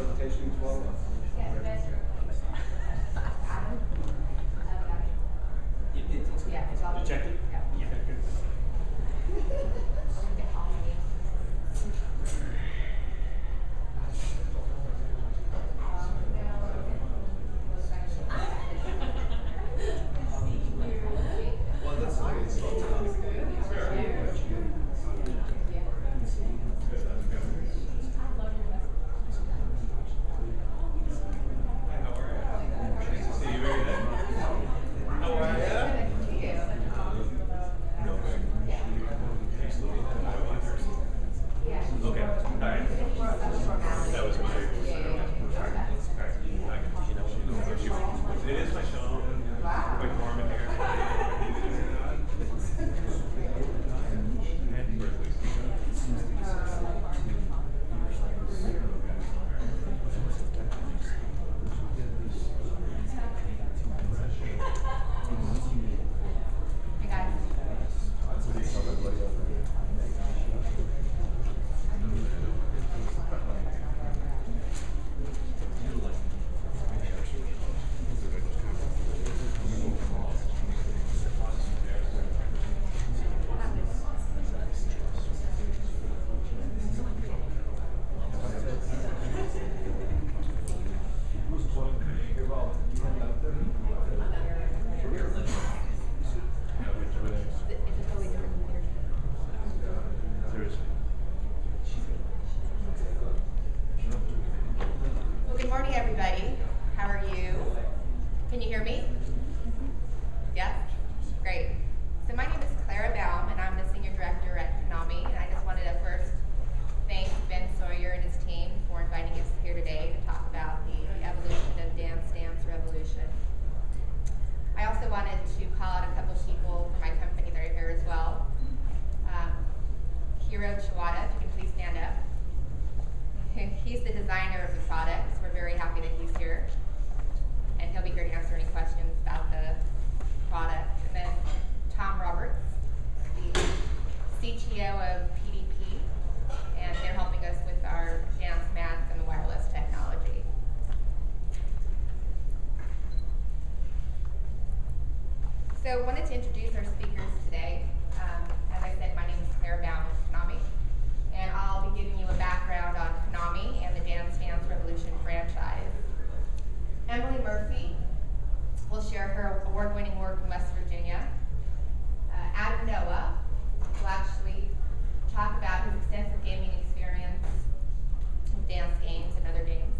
presentation as well? So I wanted to introduce our speakers today. Um, as I said, my name is Claire Baum with Konami. And I'll be giving you a background on Konami and the Dance Dance Revolution franchise. Emily Murphy will share her award-winning work in West Virginia. Uh, Adam Noah will actually talk about his extensive gaming experience with dance games and other games.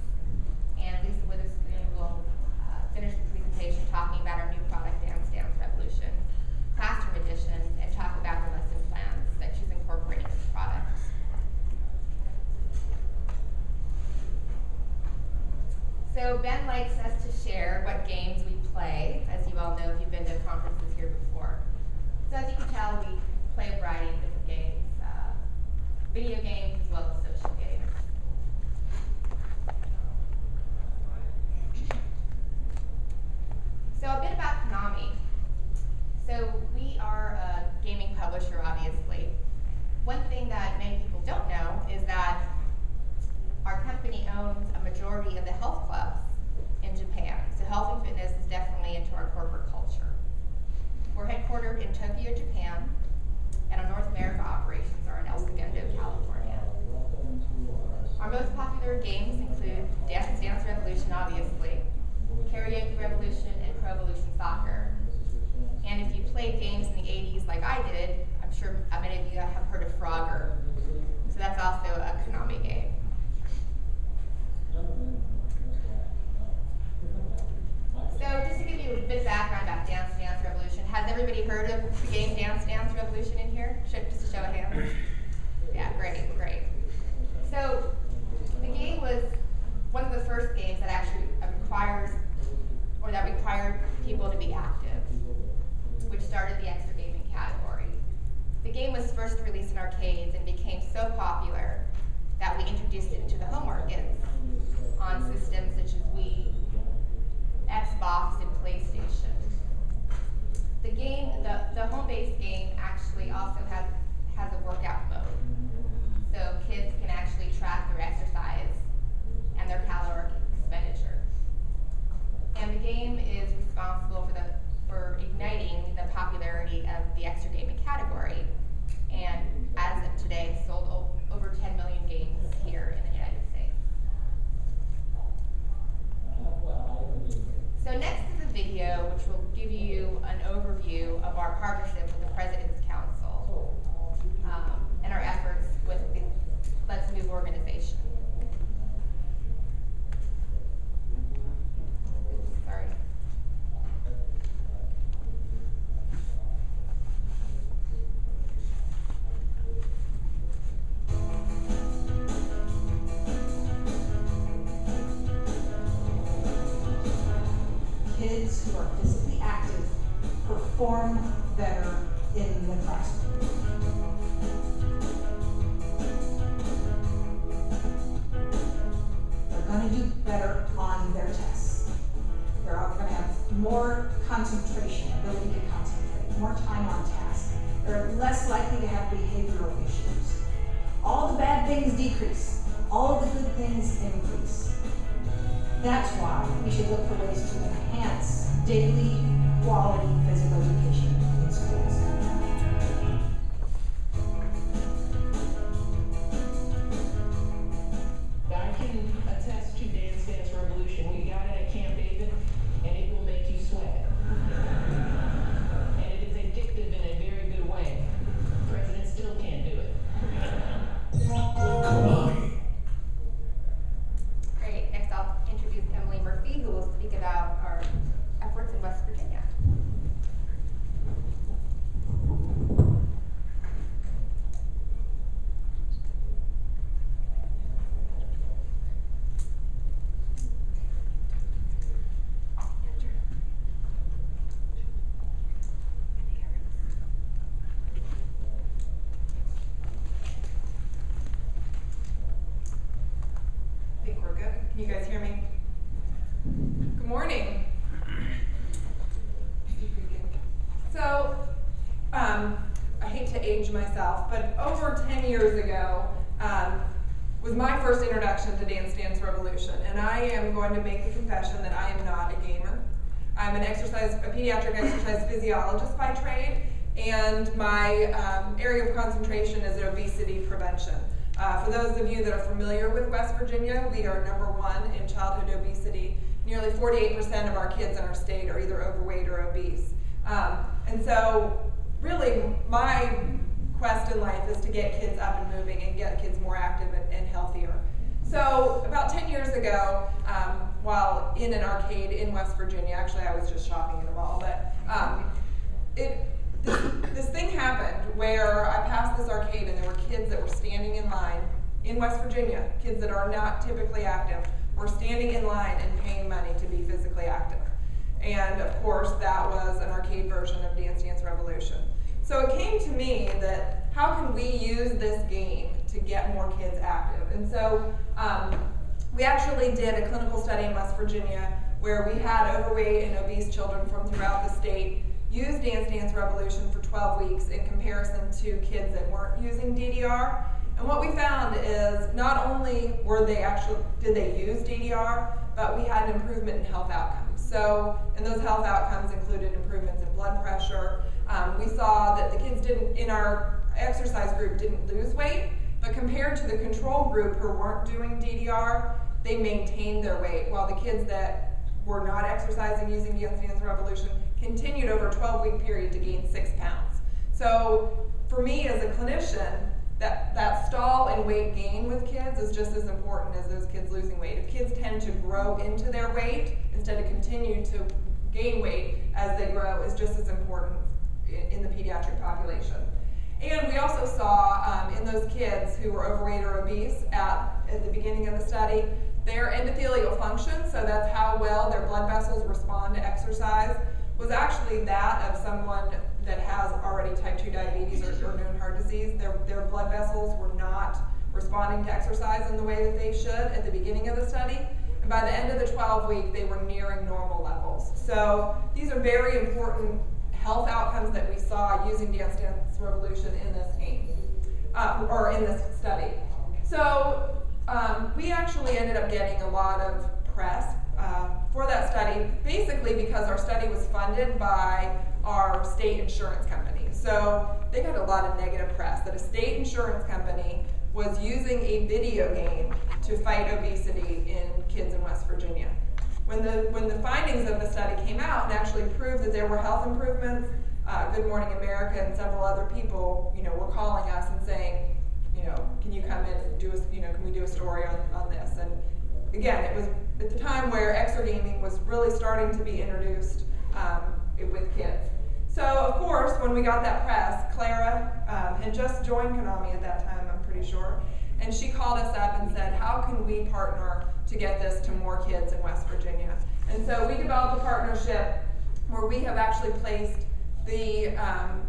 And Lisa Witherspoon will uh, finish the presentation talking about our new product, Dance Dance Revolution, Classroom Edition, and talk about her lesson plans that she's incorporating in the product. So Ben likes us to share what games we play, as you all know if you've been to conferences here before. So as you can tell, we play a variety of different games, uh, video games as well as social games. So a bit about Konami. So we are a gaming publisher, obviously. One thing that many people don't know is that our company owns a majority of the health clubs in Japan. So health and fitness is definitely into our corporate culture. We're headquartered in Tokyo, Japan, and our North America operations are in El Segundo, California. Our most popular games include Dance Dance Revolution, obviously, Karaoke Revolution, and Pro Evolution Soccer. And if you played games in the 80s like I did, I'm sure many of you have heard of Frogger. So that's also a Konami game. So just to give you a bit of background about Dance Dance Revolution, has everybody heard of the game Dance Dance Revolution in here? Just a show of hands. Yeah, great, great. So one of the first games that actually requires, or that required people to be active, which started the exergaming category. The game was first released in arcades and became so popular that we introduced it into the home markets on systems such as Wii, Xbox, and PlayStation. The game, the, the home-based game actually also has, has a workout mode. So kids can actually track their exercise and their caloric expenditure. And the game is responsible for the for igniting the popularity of the exergaming category. And as of today, sold over 10 million games here in the United States. So next is a video which will give you an overview of our partnership with the President's Council um, and our efforts with the Let's Move organization. For those of you that are familiar with West Virginia, we are number one in childhood obesity. Nearly 48% of our kids in our state are either overweight or obese. Um, and so, really, my quest in life is to get kids up and moving and get kids more active and, and healthier. So, about 10 years ago, um, while in an arcade in West Virginia, actually, I was just shopping in a mall, but um, it this, this thing happened where I passed this arcade and there were kids that were standing in line in West Virginia, kids that are not typically active, were standing in line and paying money to be physically active. And of course, that was an arcade version of Dance Dance Revolution. So it came to me that how can we use this game to get more kids active? And so um, we actually did a clinical study in West Virginia where we had overweight and obese children from throughout the state use Dance Dance Revolution for 12 weeks in comparison to kids that weren't using DDR. And what we found is not only were they actually did they use DDR, but we had an improvement in health outcomes. So, and those health outcomes included improvements in blood pressure. Um, we saw that the kids didn't in our exercise group didn't lose weight, but compared to the control group who weren't doing DDR, they maintained their weight, while the kids that were not exercising using Dance Dance Revolution continued over a 12 week period to gain six pounds. So for me as a clinician, that, that stall and weight gain with kids is just as important as those kids losing weight. If kids tend to grow into their weight instead of continue to gain weight as they grow is just as important in, the pediatric population. And we also saw um, in those kids who were overweight or obese at, at the beginning of the study, their endothelial function, so that's how well their blood vessels respond to exercise, was actually that of someone that has already type 2 diabetes or, or known heart disease. Their, their blood vessels were not responding to exercise in the way that they should at the beginning of the study. And by the end of the 12 week, they were nearing normal levels. So these are very important health outcomes that we saw using Dance Dance Revolution in this game, uh, or in this study. So um, we actually ended up getting a lot of press uh, for that study, basically because our study was funded by our state insurance company. So they got a lot of negative press that a state insurance company was using a video game to fight obesity in kids in West Virginia. When the, when the findings of the study came out and actually proved that there were health improvements, uh, Good Morning America and several other people, you know, were calling us and saying, you know, can you come in and do a, you know, can we do a story on, on this? And again, it was at the time where exergaming was really starting to be introduced um, with kids. So of course, when we got that press, Clara um, had just joined Konami at that time, I'm pretty sure, and she called us up and said, how can we partner to get this to more kids in West Virginia? And so we developed a partnership where we have actually placed the um,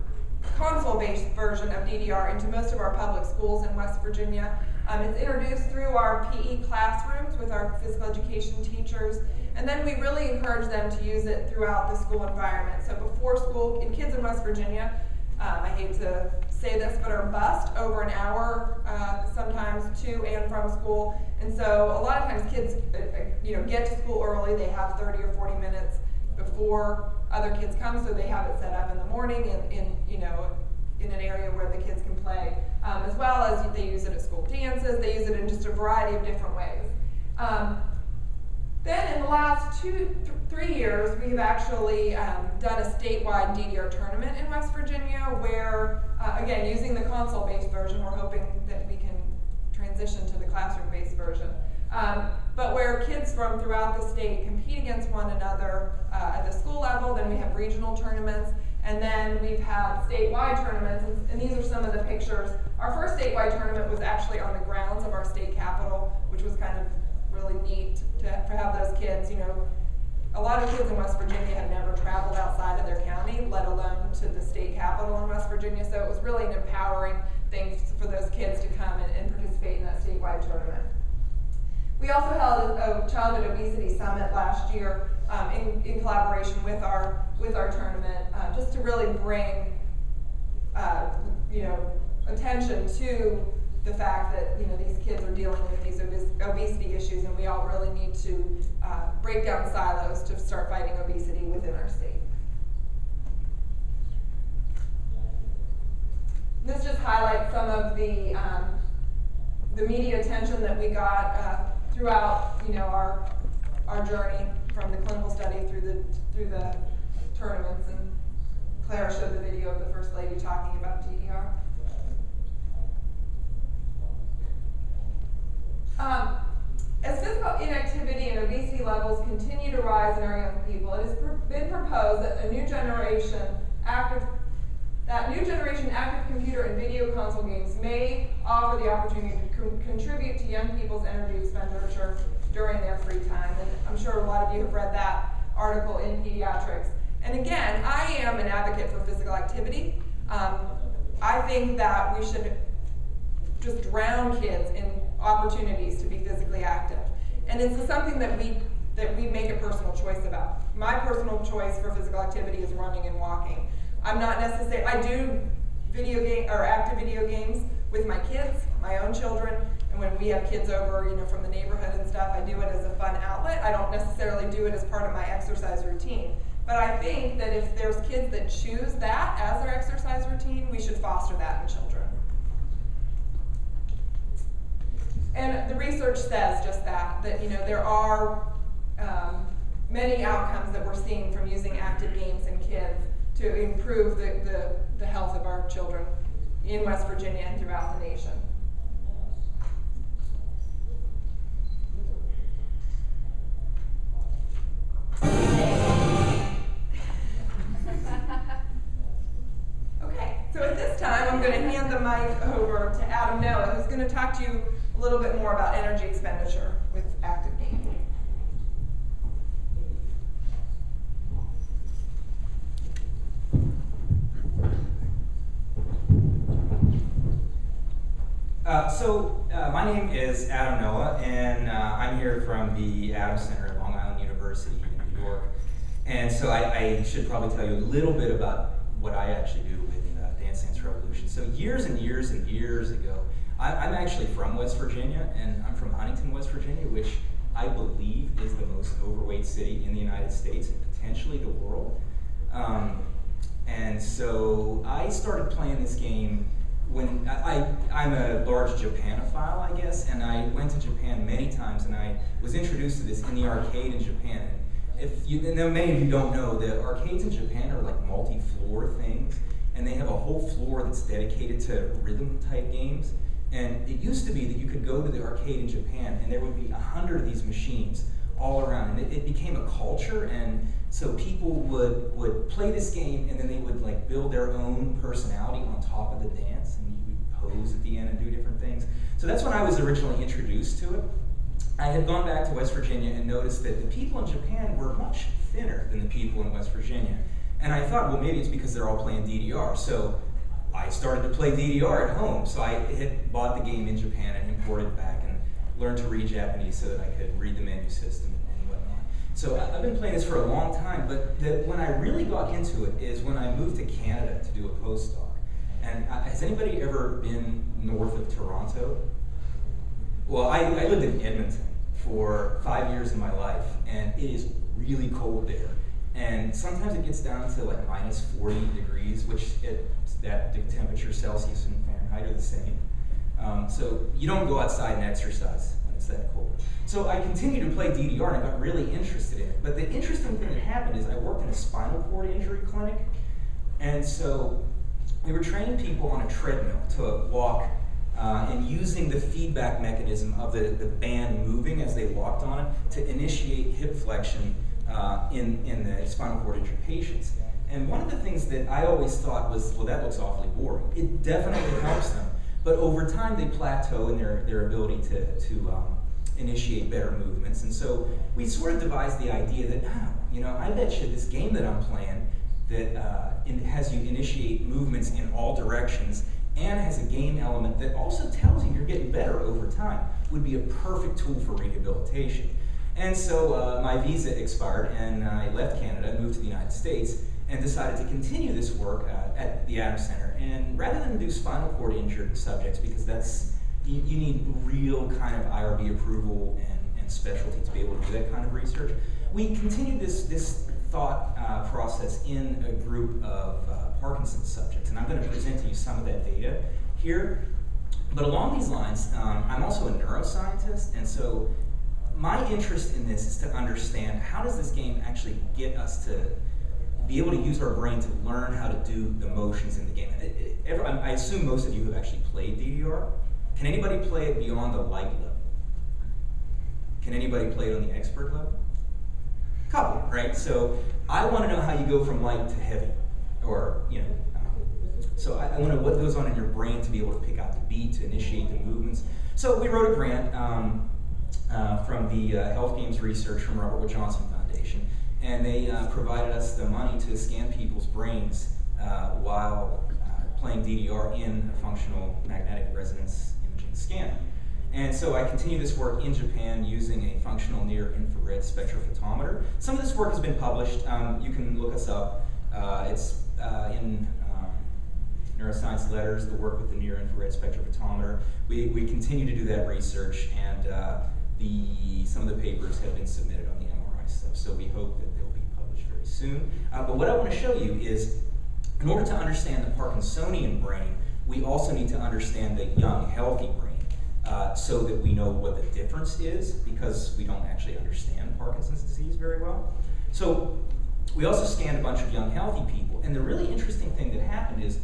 console-based version of DDR into most of our public schools in West Virginia. Um, it's introduced through our PE classrooms with our physical education teachers, and then we really encourage them to use it throughout the school environment. So before school, in kids in West Virginia, um, I hate to say this, but are bused over an hour uh, sometimes to and from school. And so a lot of times kids, uh, uh you know, get to school early. They have 30 or 40 minutes before other kids come, so they have it set up in the morning in, in you know, in an area where the kids can play, um, as well as they use it at school dances. They use it in just a variety of different ways. Um, then in the last two, th three years, we've actually um, done a statewide DDR tournament in West Virginia where, uh, again, using the console-based version, we're hoping that we can transition to the classroom-based version. Um, but where kids from throughout the state compete against one another uh, at the school level, then we have regional tournaments, and then we've had statewide tournaments, and, and these are some of the pictures. Our first statewide tournament was actually on the grounds of our state capitol, which was kind of really neat to, to have those kids, you know, a lot of kids in West Virginia have never traveled outside of their county, let alone to the state capital in West Virginia. So it was really an empowering thing for those kids to come and, and participate in that statewide tournament. We also held a, a childhood obesity summit last year um, in, in, collaboration with our with our tournament, uh, just to really bring uh, you know attention to the fact that you know these kids are dealing with these obesity issues, and we all really need to uh, break down silos to start fighting obesity within our state. This just highlights some of the um, the media attention that we got uh, throughout you know our our journey from the clinical study through the through the tournaments, and Clara showed the video of the first lady talking about DDR. Um, as physical inactivity and obesity levels continue to rise in our young people, it has been proposed that a new generation active that new generation active computer and video console games may offer the opportunity to co contribute to young people's energy expenditure during their free time. And I'm sure a lot of you have read that article in Pediatrics. And again, I am an advocate for physical activity. Um, I think that we should just drown kids in opportunities to be physically active. And it's something that we that we make a personal choice about. My personal choice for physical activity is running and walking. I'm not necessarily I do video game or active video games with my kids, my own children, and when we have kids over, you know, from the neighborhood and stuff, I do it as a fun outlet. I don't necessarily do it as part of my exercise routine. But I think that if there's kids that choose that as their exercise routine, we should foster that in children. And the research says just that, that you know there are um, many outcomes that we're seeing from using active games in kids to improve the, the, the health of our children in West Virginia and throughout the nation. okay, so at this I'm going to hand the mic over to Adam Noah, who's going to talk to you a little bit more about energy expenditure with active gaming. Uh, so uh, my name is Adam Noah, and uh, I'm here from the Adams Center at Long Island University in New York. And so I, I, should probably tell you a little bit about what I actually do Revolution. So years and years and years ago, I, am actually from West Virginia, and I'm from Huntington, West Virginia, which I believe, is the most overweight city in the United States and potentially the world. Um, and so I started playing this game when I, I am a large Japanophile, I guess, and I went to Japan many times, and I was introduced to this in the arcade in Japan. If you, and many of you don't know, the arcades in Japan are like multi-floor things, and they have a whole floor that's dedicated to rhythm type games. And it used to be that you could go to the arcade in Japan, and there would be a hundred of these machines all around, and it, it became a culture, and so people would would play this game, and then they would like build their own personality on top of the dance, and you would pose at the end and do different things. So that's when I was originally introduced to it. I had gone back to West Virginia and noticed that the people in Japan were much thinner than the people in West Virginia. And I thought, well, maybe it's because they're all playing DDR. So I started to play DDR at home. So I had bought the game in Japan and imported it back and learned to read Japanese so that I could read the menu system and whatnot. So I've been playing this for a long time, but the, when I really got into it is when I moved to Canada to do a postdoc. And uh, has anybody ever been north of Toronto? Well, I, I lived in Edmonton for five years in my life, and it is really cold there. And sometimes it gets down to like minus 40 degrees, which it, that the temperature Celsius and Fahrenheit are the same. Um, so you don't go outside and exercise when it's that cold. So I continued to play DDR and I got really interested in it. But the interesting thing that happened is I worked in a spinal cord injury clinic. And so we were training people on a treadmill to walk uh, and using the feedback mechanism of the, the band moving as they walked on it to initiate hip flexion uh, in, in the spinal cord injury patients. And one of the things that I always thought was, well, that looks awfully boring. It definitely helps them. But over time, they plateau in their, their ability to, to um, initiate better movements. And so we sort of devised the idea that, oh, you know, I bet you this game that I'm playing that uh, has you initiate movements in all directions and has a game element that also tells you you're getting better over time would be a perfect tool for rehabilitation. And so uh, my visa expired and I left Canada, moved to the United States, and decided to continue this work uh, at the Adams Center. And rather than do spinal cord injured subjects, because that's you, you need real kind of IRB approval and, and specialty to be able to do that kind of research, we continued this, this thought uh, process in a group of uh, Parkinson's subjects. And I'm going to present to you some of that data here. But along these lines, um, I'm also a neuroscientist, and so my interest in this is to understand how does this game actually get us to be able to use our brain to learn how to do the motions in the game. I assume most of you have actually played DDR. Can anybody play it beyond the light level? Can anybody play it on the expert level? Couple, right? So I want to know how you go from light to heavy, or you know. So I, I want to know what goes on in your brain to be able to pick out the beat to initiate the movements. So we wrote a grant um, uh, from the uh, Health Games Research from Robert Wood Johnson Foundation, and they uh, provided us the money to scan people's brains uh, while uh, playing DDR in a functional magnetic resonance imaging scanner. And so I continue this work in Japan using a functional near infrared spectrophotometer. Some of this work has been published. Um, you can look us up. Uh, it's uh, in um, Neuroscience Letters, the work with the near infrared spectrophotometer. We, we continue to do that research, and uh, the, some of the papers have been submitted on the MRI stuff. So we hope that they'll be published very soon. Uh, but what I want to show you is, in order to understand the Parkinsonian brain, we also need to understand the young, healthy brain uh, so that we know what the difference is because we don't actually understand Parkinson's disease very well. So we also scanned a bunch of young healthy people, and the really interesting thing that happened is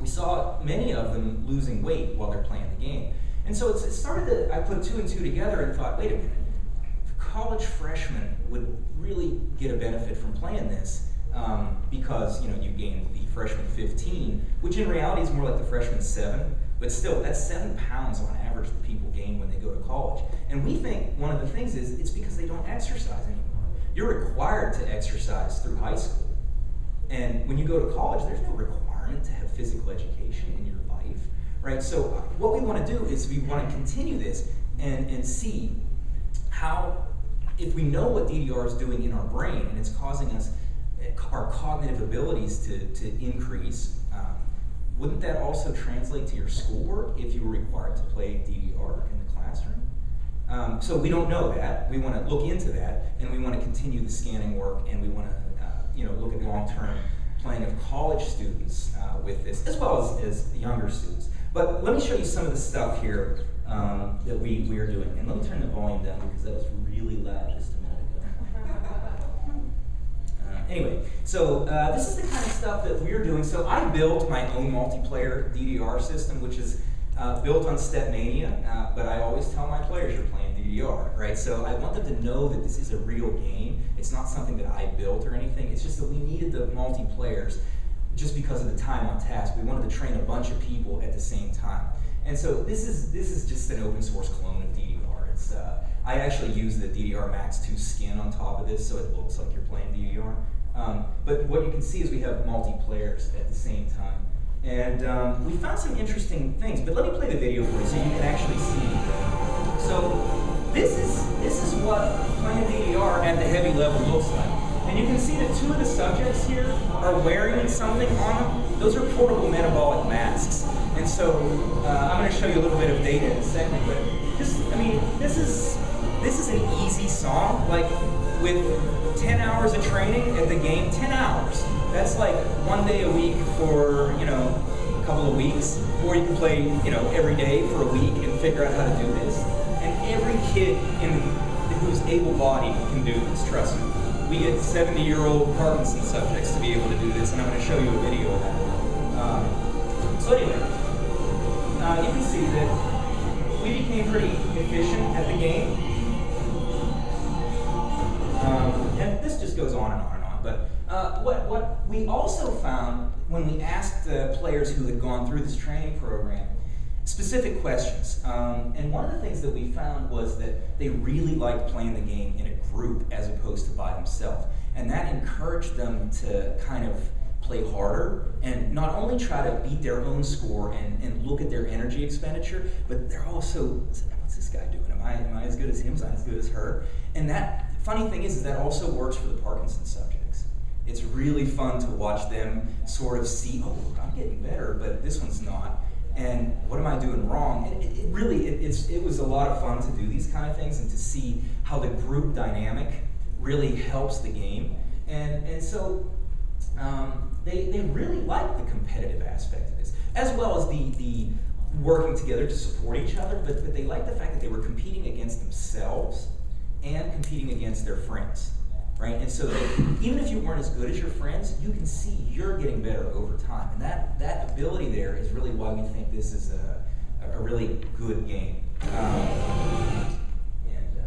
we saw many of them losing weight while they're playing the game. And so it started to, I put two and two together and thought, wait a minute, college freshmen would really get a benefit from playing this um, because you know you gain the freshman 15, which in reality is more like the freshman 7, but still that's seven pounds on average that people gain when they go to college. And we think one of the things is it's because they don't exercise anymore. You're required to exercise through high school. And when you go to college, there's no requirement to have physical education in your life, right? So what we want to do is we want to continue this and, and see how, if we know what DDR is doing in our brain and it's causing us eh, our cognitive abilities to, to increase, um, wouldn't that also translate to your schoolwork if you were required to play DDR in the classroom? Um, so we don't know that. We want to look into that, and we want to continue the scanning work, and we want to, uh, you know, look at long-term planning of college students uh, with this, as well as, as younger students. But let me show you some of the stuff here um, that we, we are doing. And let me turn the volume down because that was really loud just a minute ago. Uh, anyway, so uh, this is the kind of stuff that we're doing. So I built my own multiplayer DDR system, which is uh, built on Stepmania, uh, but I always tell my players you're playing DDR, right? So I want them to know that this is a real game. It's not something that I built or anything. It's just that we needed the multiplayers just because of the time on task. We wanted to train a bunch of people at the same time. And so this is this is just an open source clone of DDR. It's uh, I actually use the DDR Max 2 skin on top of this, so it looks like you're playing DDR. Um, but what you can see is we have multiplayers at the same time. And um, we found some interesting things, but let me play the video for you so you can actually see. So this is this is what playing DDR at the heavy level looks like. And you can see that two of the subjects here are wearing something on them. Those are portable metabolic masks. And so uh, I'm going to show you a little bit of data in a second, but just, I mean, this is this is an easy song. Like with 10 hours of training at the game, 10 hours. That's like one day a week for, you know, a couple of weeks. Or you can play, you know, every day for a week and figure out how to do this. And every kid in who's able-bodied can do this, trust me we get 70 year old Parkinson subjects to be able to do this, and I'm going to show you a video of that. Um, so, anyway, uh, you can see that we became pretty efficient at the game. Um, and this just goes on and on and on. But uh, what, what we also found when we asked the players who had gone through this training program specific questions. Um, and one of the things that we found was that they really liked playing the game in a group as opposed to by themselves. And that encouraged them to kind of play harder and not only try to beat their own score and, and look at their energy expenditure, but they're also, what's this guy doing? Am I, am I as good as him? Am I as good as her? And that funny thing is, is that also works for the Parkinson subjects. It's really fun to watch them sort of see, oh, I'm getting better, but this one's not and what am I doing wrong? It, it, it really, it, it was a lot of fun to do these kind of things and to see how the group dynamic really helps the game. And, and so um, they, they really like the competitive aspect of this, as well as the, the working together to support each other, but, but they liked the fact that they were competing against themselves and competing against their friends right? And so even if you weren't as good as your friends, you can see you're getting better over time. And that, that ability there is really why we think this is a, a really good game. Um, and uh,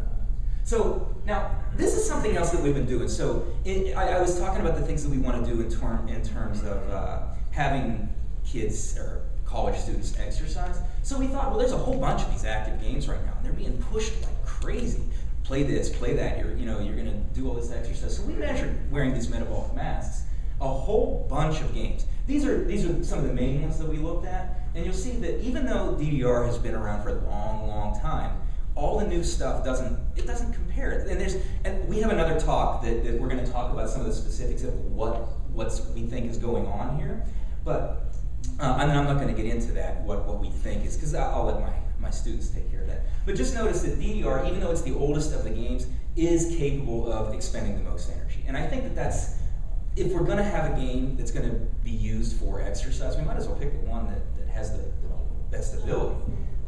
so now this is something else that we've been doing. So it, I, I, was talking about the things that we want to do in, term, in terms of uh, having kids or college students exercise. So we thought, well, there's a whole bunch of these active games right now, and they're being pushed like crazy play this, play that. You're, you know, you're going to do all this exercise. So we measured wearing these metabolic masks a whole bunch of games. These are these are some of the main ones that we looked at, and you'll see that even though DDR has been around for a long, long time, all the new stuff doesn't it doesn't compare. And there's and we have another talk that, that we're going to talk about some of the specifics of what what's we think is going on here, but. Uh, and I'm not going to get into that, what, what we think is, because I'll let my my students take care of that. But just notice that DDR, even though it's the oldest of the games, is capable of expending the most energy. And I think that that's, if we're going to have a game that's going to be used for exercise, we might as well pick the one that, that has the, the best ability.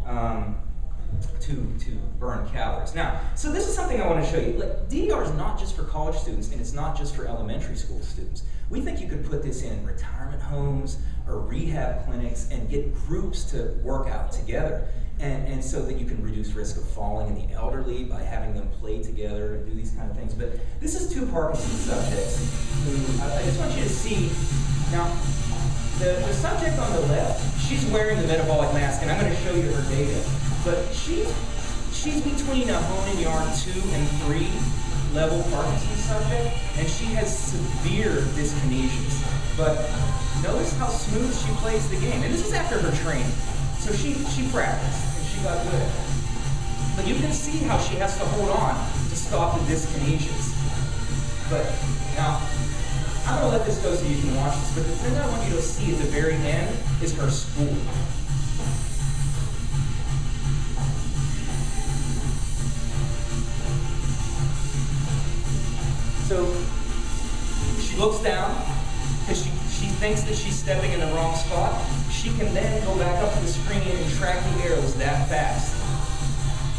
Um, to, to burn calories. Now, so this is something I want to show you. Like, DDR is not just for college students, and it's not just for elementary school students. We think you could put this in retirement homes or rehab clinics and get groups to work out together. And, and so that you can reduce risk of falling in the elderly by having them play together and do these kind of things. But this is two Parkinson's subjects who I, I just want you to see. Now, the, the subject on the left, she's wearing the metabolic mask, and I'm going to show you her data. But she's she's between a Hoehn and Yahr 2 and 3 level Parkinson's subject, and she has severe dyskinesias. But notice how smooth she plays the game. And this is after her training. So she, she practiced she got. But you can see how she has to hold on to stop the dyskinesias. But now, I'm going to let this go so you can watch this, but the thing I want you to see at the very end is her school. So she looks down because she, she thinks that she's stepping in the wrong spot. She can then go back up to the screen and track the arrows that fast.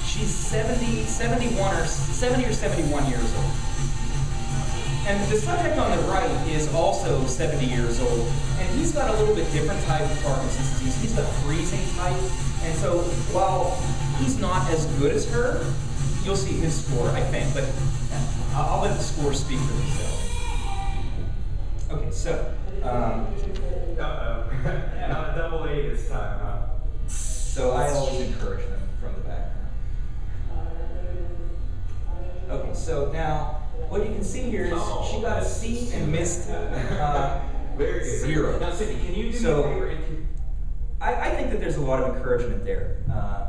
She's 70, 71 or 70 or 71 years old. And the subject on the right is also 70 years old, and he's got a little bit different type of Parkinson's disease. He's got freezing type, and so while he's not as good as her, you'll see his score, I think, but I'll, let the score speak for themselves. Okay, so, um, Uh-oh. Not a double A this time, huh? so I always encourage them from the background. Okay, so now what you can see here is she got a C and missed uh, Very good. zero. Now, Cindy, can you do So- me a favor I, I think that there's a lot of encouragement there uh,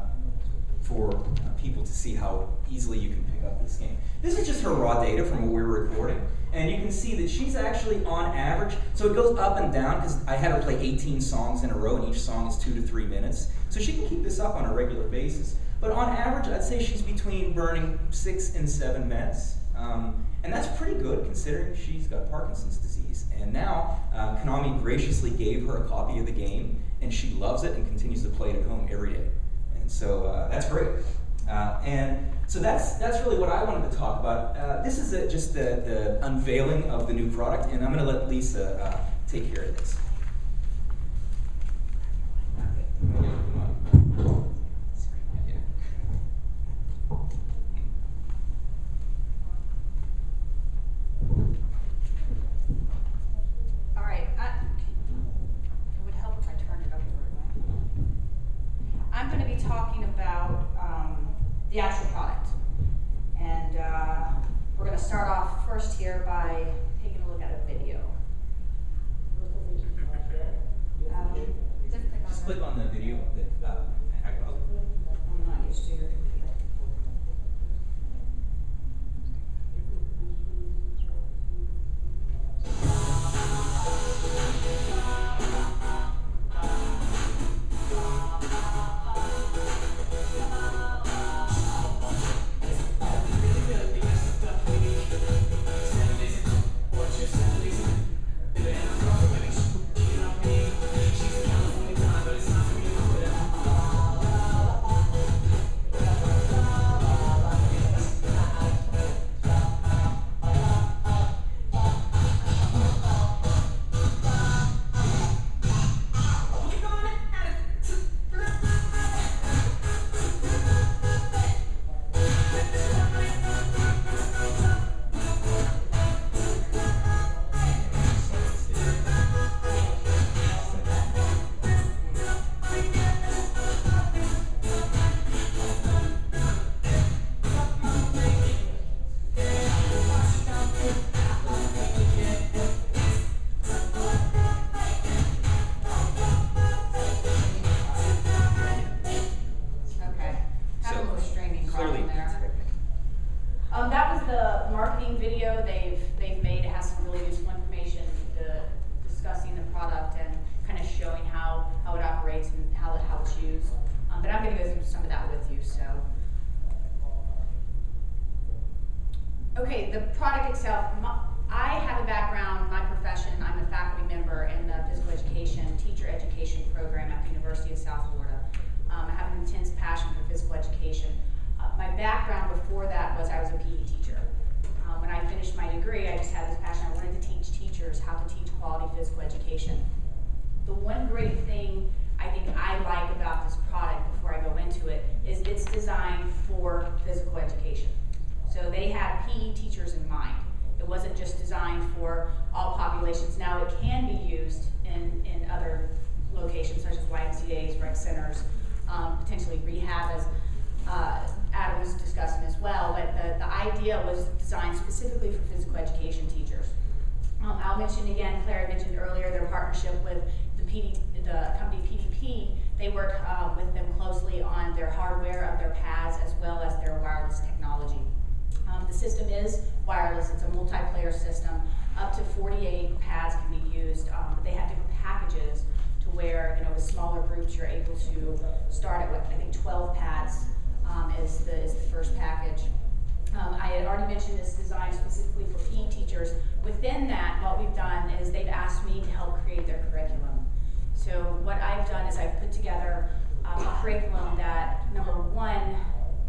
for uh, people to see how easily you can pick up this game. This is just her raw data from what we were recording, and you can see that she's actually on average. So it goes up and down because I had her play 18 songs in a row, and each song is two to three minutes. So she can keep this up on a regular basis. But on average, I'd say she's between burning six and seven minutes. Um, and that's pretty good considering she's got Parkinson's disease. And now, uh, Konami graciously gave her a copy of the game, and she loves it and continues to play it at home every day. So uh, that's great. Uh, and so that's that's really what I wanted to talk about. Uh, this is a, just the, the unveiling of the new product, and I'm going to let Lisa uh, take care of this. Okay. Yeah, come on. Yeah. All right, I, it would help if I turned it up a little bit. I'm gonna be talking about, um, the actual product. And, uh, we're gonna start off first here by taking a look at a video. Um, Just click on click on the video. Some of that with you, so. Okay, the product itself, my, I have a background, my profession, I'm a faculty member in the physical education, teacher education program at the University of South Florida. Um, I have an intense passion for physical education. Uh, my background before that was I was a PE teacher. Um, when I finished my degree, I just had this passion, I wanted to teach teachers how to teach quality physical education. The one great thing I think I like about this product before I go into it is it's designed for physical education. So they had PE teachers in mind. It wasn't just designed for all populations. Now it can be used in, in other locations such as YMCA's, rec centers, um, potentially rehab as uh, Adam was discussing as well. But the, the idea was designed specifically for physical education teachers. Um, I'll mention again, Claire mentioned earlier their partnership with PD, the company PDP. They work uh, with them closely on their hardware of their pads as well as their wireless technology. Um, the system is wireless. It's a multiplayer system. Up to 48 pads can be used. Um, but they have different packages to where, you know, with smaller groups, you're able to start at what I think 12 pads um, is the is the first package. Um, I had already mentioned this design specifically for PE teachers. Within that, what we've done is they've asked me to help create. So what I've done is I've put together um, a curriculum that, number one,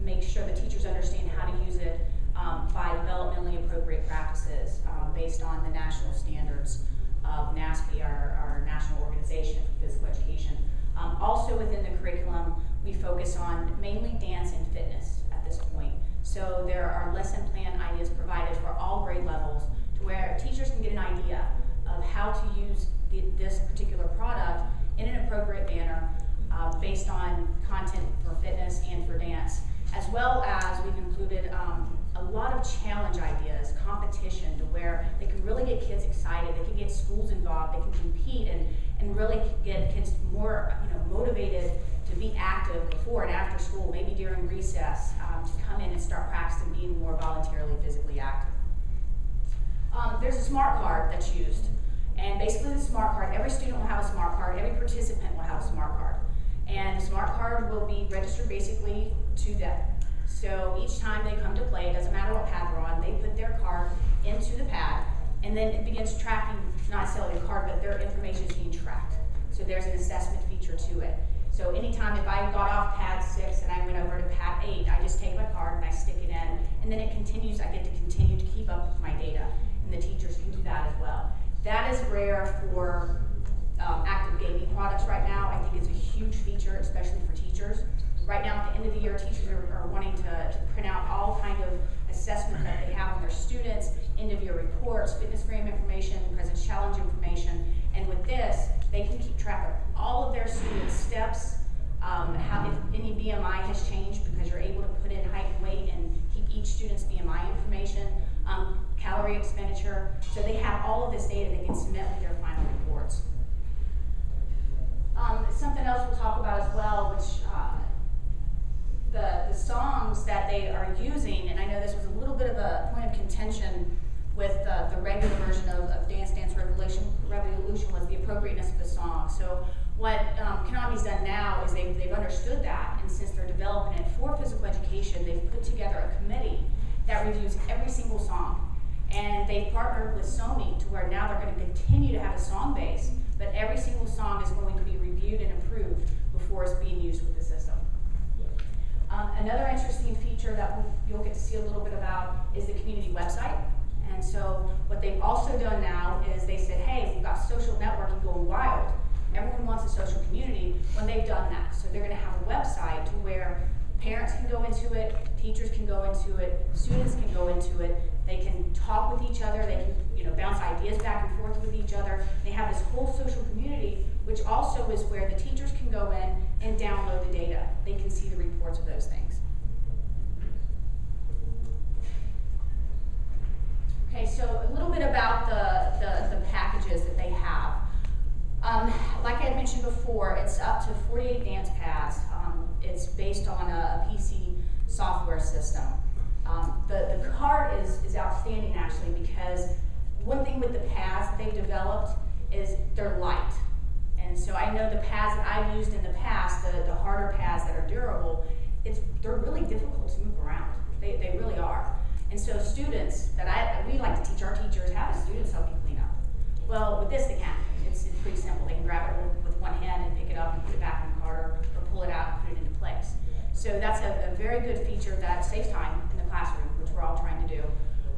makes sure the teachers understand how to use it um, by developmentally appropriate practices um, based on the national standards of NASPE, our, our national organization for physical education. Um, also within the curriculum, we focus on mainly dance and fitness at this point. So there are lesson plan ideas provided for all grade levels to where teachers can get an idea of how to use the, this particular product in an appropriate manner uh, based on content for fitness and for dance. As well as we've included um, a lot of challenge ideas, competition, to where they can really get kids excited, they can get schools involved, they can compete and, and really get kids more you know, motivated to be active before and after school, maybe during recess, um, to come in and start practicing being more voluntarily physically active. Um, there's a smart card that's used. And basically the smart card, every student will have a smart card, every participant will have a smart card. And the smart card will be registered basically to them. So each time they come to play, it doesn't matter what pad they're on, they put their card into the pad, and then it begins tracking, not necessarily the card, but their information is being tracked. So there's an assessment feature to it. So anytime if I got off pad six and I went over to pad eight, I just take my card and I stick it in, and then it continues, I get to continue to keep up with my data, and the teachers can do that as well. That is rare for um, active gaming products right now. I think it's a huge feature, especially for teachers. Right now, at the end of the year, teachers are, are wanting to, to, print out all kind of assessments that they have on their students, end of year reports, Fitnessgram information, President's Challenge information, and with this, they can keep track of all of their students' steps, um, how if any BMI has changed because you're able to put in height and weight and keep each student's BMI information, um, calorie expenditure. So they have all of this data they can submit with their final reports. Um, something else we'll talk about as well, which uh, the, the songs that they are using, and I know this was a little bit of a point of contention with uh, the regular version of, of, Dance Dance Revolution, Revolution was the appropriateness of the song. So what um, Konami's done now is they've, they've understood that, and since they're developing it for physical education, they've put together a committee that reviews every single song. And they've partnered with Sony to where now they're going to continue to have a song base, but every single song is going to be reviewed and approved before it's being used with the system. Um, another interesting feature that you'll get to see a little bit about is the community website. And so what they've also done now is they said, hey, we've got social networking going wild. Everyone wants a social community when they've done that. So they're going to have a website to where parents can go into it, teachers can go into it, students can go into it. They can talk with each other. They can, you know, bounce ideas back and forth with each other. They have this whole social community, which also is where the teachers can go in and download the data. They can see the reports of those things. Okay, so a little bit about the, the, the packages that they have. Um, like I had mentioned before, it's up to 48 dance pads. Um, it's based on a, a PC software system. Um, the, the card is, is outstanding actually because one thing with the pads that they've developed is they're light. And so I know the pads that I've used in the past, the, the harder pads that are durable, it's, they're really difficult to move around. They, they really are. And so students that I, we like to teach our teachers, how do students help you clean up? Well, with this they can. It's, it's pretty simple. They can grab it with one hand and pick it up and put it back in the cart or pull it out and put it into place. So that's a, a very good feature that saves time in the classroom, which we're all trying to do.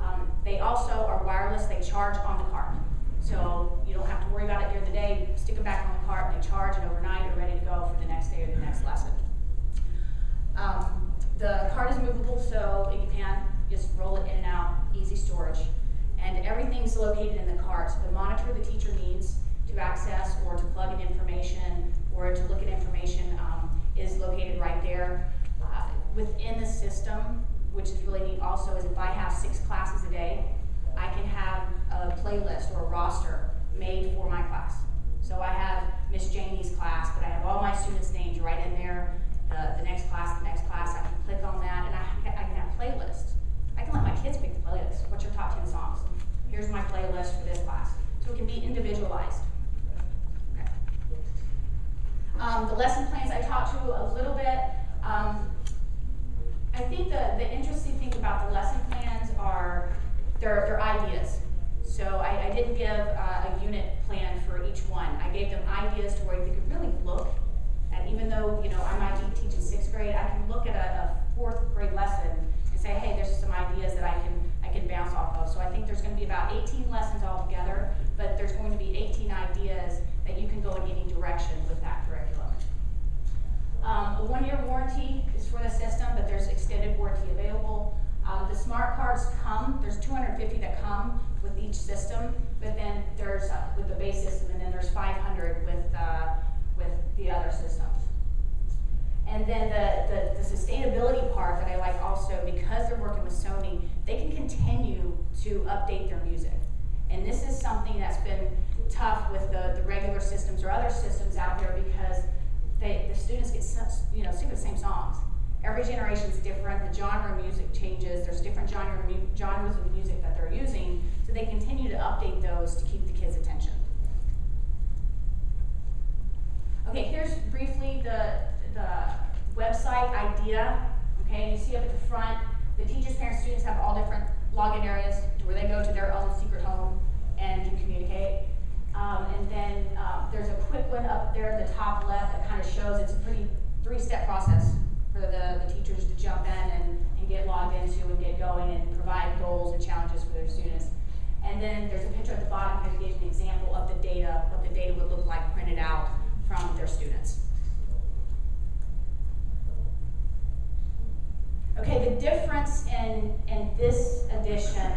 Um, they also are wireless. They charge on the cart. So you don't have to worry about it during the day. Stick them back on the cart, they charge, and overnight you're ready to go for the next day or the next lesson. Um, the cart is movable, so you can just roll it in and out, easy storage. And everything's located in the cart. So the monitor the teacher needs to access or to plug in information or to look at information um, is located right there. Uh, within the system, which is really neat also, is if I have six classes a day, I can have a playlist or a roster made for my class. So I have Miss Janie's class, but I have all my students' names right in there. The, the next class, the next class, I can click on that, and I, I can have playlists. I can let my kids pick the playlist. What's your top 10 songs? Here's my playlist for this class. So it can be individualized. Okay. Um, the lesson plans I talked to a little bit. Um, I think the, the interesting thing about the lesson unit plan for each one. I gave them ideas to where they could really look at, even though, you know, I might be teaching sixth grade, I can look at a, a fourth grade lesson and say, hey, there's some ideas that I can, I can bounce off of. So I think there's gonna be about eighteen lessons altogether, but there's going to be eighteen ideas that you can go in any direction with that curriculum. Um, a one-year warranty is for the system, but there's extended warranty available. Um, the smart cards come, there's two hundred and fifty that come with each system, but then there's, uh, with the base system, and then there's five hundred with, uh, with the other systems. And then the, the, the sustainability part that I like also, because they're working with Sony, they can continue to update their music. And this is something that's been tough with the, the regular systems or other systems out there because they, the students get such, you know, of the same songs. Every generation is different, the genre of music changes, there's different genre, genres of music that they're using, so they continue to update those to keep the kids' attention. Okay, here's briefly the, the website idea. Okay, you see up at the front, the teachers, parents, students have all different login areas where they go to their own secret home and can communicate. Um, and then, uh, there's a quick one up there in the top left that kind of shows it's a pretty three-step process for the, the teachers to jump in and, and get logged into and get going and provide goals and challenges for their students. And then there's a picture at the bottom that gives an example of the data, what the data would look like printed out from their students. Okay, the difference in, in this edition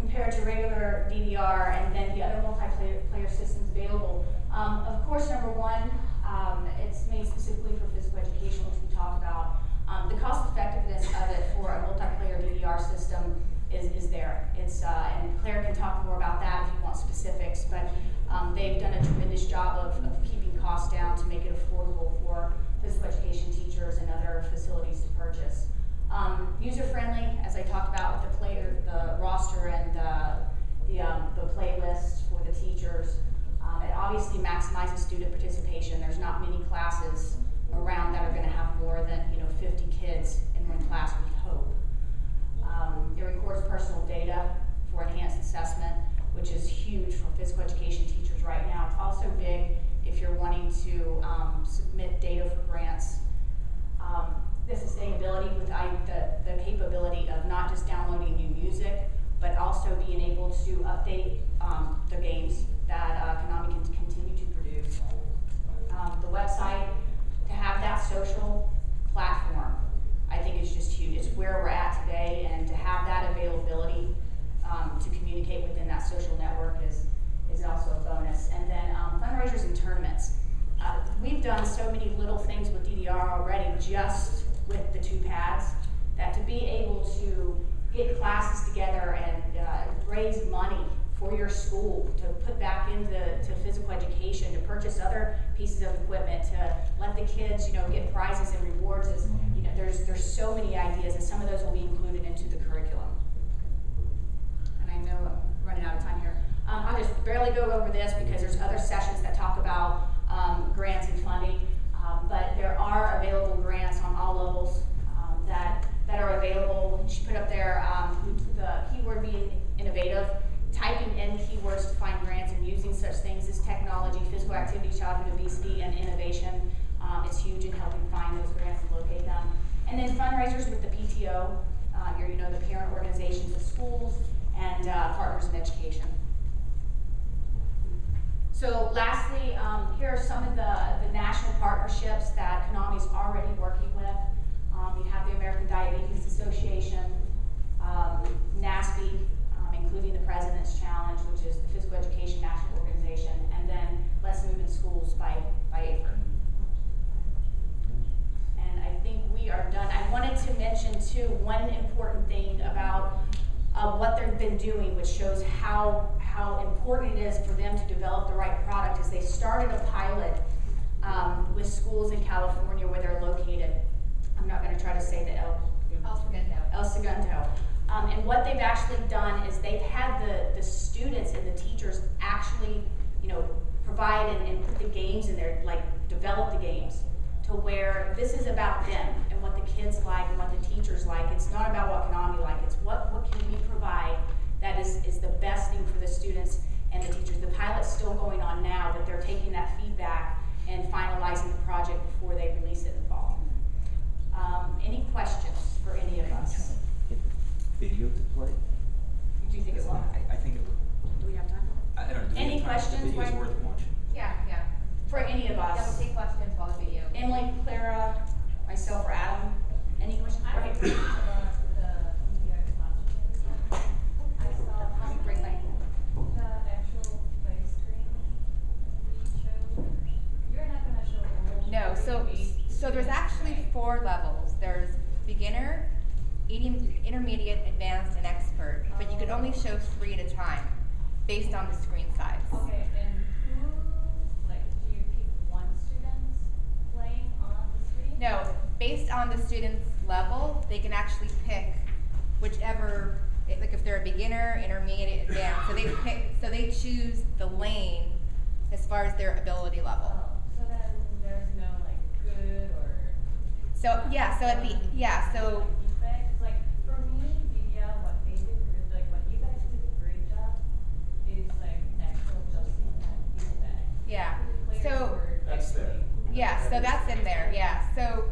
compared to regular DDR and then the other available. Um, of course, number one, um, it's made specifically for physical education, which we talked about. Um, the cost effectiveness of it for a multiplayer DDR system is, is there. It's, uh, and Claire can talk more about that if you want specifics, but um, they've done a tremendous job of, of keeping costs down to make it affordable for physical education teachers and other facilities to purchase. Um, user friendly, as I talked about with the player, the roster and the, the, um, the playlist for the teachers. Um, it obviously maximizes student participation. There's not many classes around that are going to have more than you know 50 kids in one class. We hope. Um, it records personal data for enhanced assessment, which is huge for physical education teachers right now. It's also big if you're wanting to um, submit data for grants. Um, the sustainability with I, the, the capability of not just downloading new music, but also being able to update um, the games that uh, Konami can continue to produce. Um, the website, to have that social platform, I think is just huge. It's where we're at today, and to have that availability um, to communicate within that social network is, is also a bonus. And then um, fundraisers and tournaments. Uh, we've done so many little things with DDR already just with the two pads that to be able to get classes together and uh, raise money for your school to put back into to physical education, to purchase other pieces of equipment, to let the kids, you know, get prizes and rewards. Is, you know, there's there's so many ideas, and some of those will be included into the curriculum. And I know I'm running out of time here. Um, I'll just barely go over this because there's other sessions that talk about um, grants and funding. Um, but there are available grants on all levels um, that that are available. She put up there um, the keyword being innovative, typing in keywords to find grants and using such things as technology, physical activity, childhood obesity, and innovation um, is huge in helping find those grants and locate them. And then fundraisers with the PTO, uh, your, you know, the parent organizations of schools and uh, partners in education. So lastly, um, here are some of the, the national partnerships that Konami is already working with. Um, you have the American Diabetes Association, um, um, including the President's Challenge, which is the Physical Education National Organization, and then Let's Move in Schools by, by AAHPERD. And I think we are done. I wanted to mention too, one important thing about uh, what they've been doing, which shows how, how important it is for them to develop the right product, is they started a pilot um, with schools in California where they're located. I'm not going to try to say the El, El Segundo. El Segundo. Um, and what they've actually done is they've had the, the students and the teachers actually, you know, provide and, and put the games in there, like develop the games to where this is about them and what the kids like and what the teachers like. It's not about what Konami like, it's what, what can we provide that is, is the best thing for the students and the teachers. The pilot's still going on now, but they're taking that feedback and finalizing the project before they release it in the fall. Um, any questions for any of us? video to play. Do you think it will? I, I think it will. Do we have time? I I don't know. do Any questions The video's when- worth watching. Yeah, yeah. For any of us, would take questions while the video. Emily, Clara, myself, or Adam, any questions? I would Okay. I saw um, Bring the my- actual play screen we showed. You're not gonna show. No, so, so there's actually four levels. There's beginner, intermediate, advanced, and expert. But you could only show three at a time, based on the screen size. Okay, and who, like, do you pick one student playing on the screen? No, based on the student's level, they can actually pick whichever, like if they're a beginner, intermediate, advanced. So they pick, so they choose the lane as far as their ability level. Oh, so then there's no like good or. So yeah, so at the yeah, so Feedback, 'cause, like, for me, Divya, what they did, is, like, what you guys did a great job, is like actual adjusting and feedback. Yeah, so. That's there. Yeah, so that's in there, yeah. So,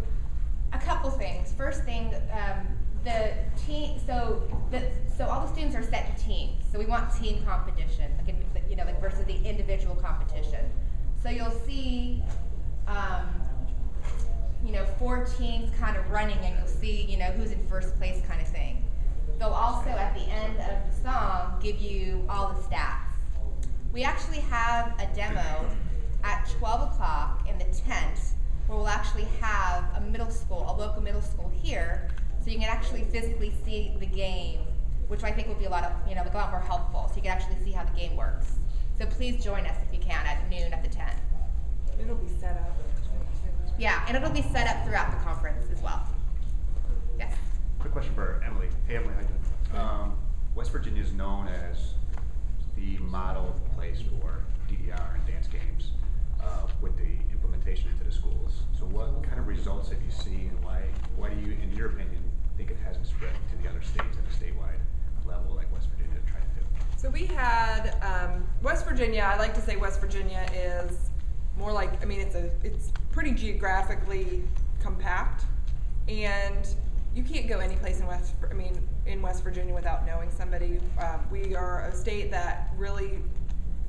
a couple things. First thing, um, the team, so, the, so all the students are set to teams. So we want team competition, like, in- you know, like versus the individual competition. So you'll see, um, you know, four teams kind of running and you'll see, you know, who's in first place kind of thing. They'll also, at the end of the song, give you all the stats. We actually have a demo at 12 o'clock in the tent where we'll actually have a middle school, a local middle school here, so you can actually physically see the game, which I think will be a lot of, you know, like a lot more helpful, so you can actually see how the game works. So please join us if you can at noon at the tent. It'll be set up. Yeah, and it'll be set up throughout the conference as well. Yes. Quick question for Emily. Hey Emily, how you doing? Um, West Virginia is known as the model place for DDR and dance games uh, with the implementation into the schools. So what kind of results have you seen and why, why do you, in your opinion, think it hasn't spread to the other states at a statewide level like West Virginia tried to do? So we had um, West Virginia. I like to say West Virginia is more like I mean it's a it's pretty geographically compact, and you can't go any place in West I mean in West Virginia without knowing somebody. Um, we are a state that really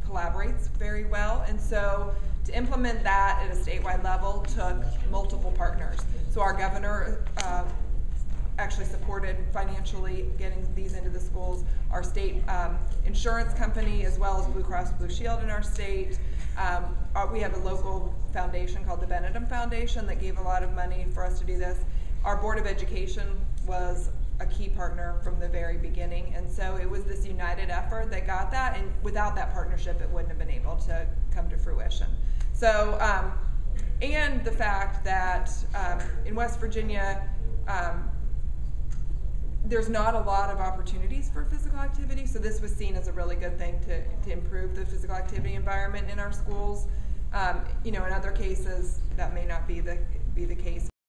collaborates very well, and so to implement that at a statewide level took multiple partners. So our governor. Uh, actually supported financially getting these into the schools. Our state um, insurance company, as well as Blue Cross Blue Shield in our state. Um, uh, we have a local foundation called the Benedum Foundation that gave a lot of money for us to do this. Our Board of Education was a key partner from the very beginning, and so it was this united effort that got that. And without that partnership, it wouldn't have been able to come to fruition. So, um, and the fact that um, in West Virginia, um, there's not a lot of opportunities for physical activity, so this was seen as a really good thing to, to improve the physical activity environment in our schools. Um, you know, in other cases, that may not be the be the case.